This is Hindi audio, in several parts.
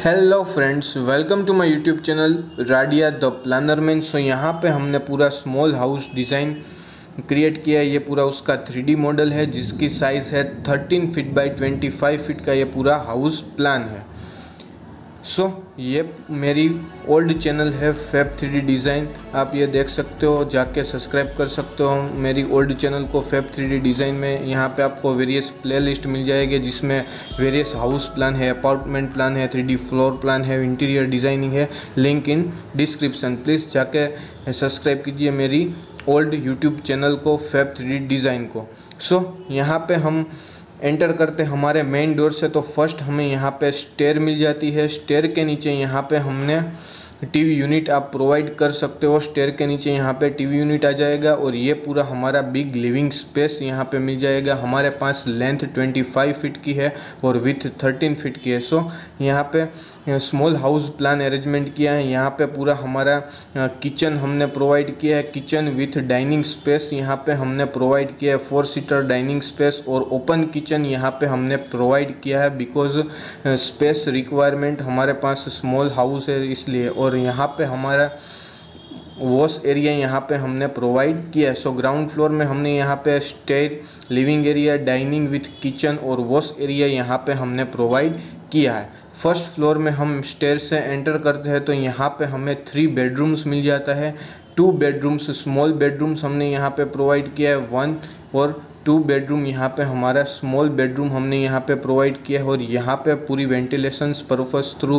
Hello friends welcome to my YouTube channel Radia the planner man so यहाँ पे हमने पूरा स्मॉल हाउस डिज़ाइन क्रिएट किया है। ये पूरा उसका थ्री मॉडल है, जिसकी साइज़ है 13 फीट बाय 25 फीट का ये पूरा हाउस प्लान है। सो so, ये मेरी ओल्ड चैनल है फैब थ्री डिज़ाइन आप ये देख सकते हो जाके सब्सक्राइब कर सकते हो. मेरी ओल्ड चैनल को फैब थ्री डिज़ाइन में यहाँ पे आपको वेरियस प्लेलिस्ट मिल जाएगी जिसमें वेरियस हाउस प्लान है अपार्टमेंट प्लान है थ्री फ्लोर प्लान है इंटीरियर डिज़ाइनिंग है. लिंक इन डिस्क्रिप्शन प्लीज़ जाके सब्सक्राइब कीजिए मेरी ओल्ड यूट्यूब चैनल को फैब थ्री डिज़ाइन को. सो so, यहाँ पे हम एंटर करते हमारे मेन डोर से तो फ़र्स्ट हमें यहाँ पे स्टेयर मिल जाती है। स्टेयर के नीचे यहाँ पे हमने टीवी यूनिट आप प्रोवाइड कर सकते हो। स्टेयर के नीचे यहाँ पे टीवी यूनिट आ जाएगा और ये पूरा हमारा बिग लिविंग स्पेस यहाँ पे मिल जाएगा। हमारे पास लेंथ 25 फीट की है और विथ 13 फीट की है। सो, यहाँ पे स्मॉल हाउस प्लान अरेंजमेंट किया है। यहाँ पे पूरा हमारा किचन हमने प्रोवाइड किया है। किचन विथ डाइनिंग स्पेस यहाँ पे हमने प्रोवाइड किया है। फोर सीटर डाइनिंग स्पेस और ओपन किचन यहाँ पे हमने प्रोवाइड किया है। बिकॉज़ स्पेस रिक्वायरमेंट हमारे पास स्मॉल हाउस है इसलिए और और यहाँ पे हमारा वॉश एरिया यहाँ पे हमने प्रोवाइड किया है। सो ग्राउंड फ्लोर में हमने यहाँ पे stair living area dining with kitchen और वॉश एरिया यहाँ पे हमने प्रोवाइड किया है। फ़र्स्ट फ्लोर में हम स्टेयर से एंटर करते हैं तो यहाँ पे हमें थ्री बेडरूम्स मिल जाता है। टू बेडरूम्स स्मॉल बेडरूम्स हमने यहाँ पे प्रोवाइड किया है। वन और टू बेडरूम यहाँ पे हमारा स्मॉल बेडरूम हमने यहाँ पे प्रोवाइड किया है और यहाँ पे पूरी वेंटिलेशन पर्पस थ्रू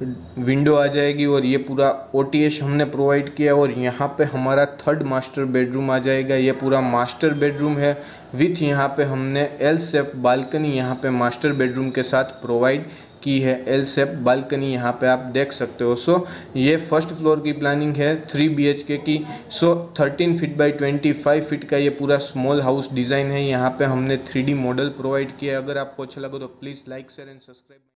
विंडो आ जाएगी और ये पूरा ओटीएच हमने प्रोवाइड किया और यहाँ पे हमारा थर्ड मास्टर बेडरूम आ जाएगा। ये पूरा मास्टर बेडरूम है। विथ यहाँ पे हमने एल सेप बालकनी यहाँ पे मास्टर बेडरूम के साथ प्रोवाइड की है। एल सेप बालकनी यहाँ पे आप देख सकते हो। सो ये फ़र्स्ट फ्लोर की प्लानिंग है थ्री बी के की। So thirteen feet by twenty five feet का ये पूरा स्मॉल हाउस डिज़ाइन है। यहाँ पे हमने थ्री मॉडल प्रोवाइड किया अगर आपको अच्छा लगे तो please like share and subscribe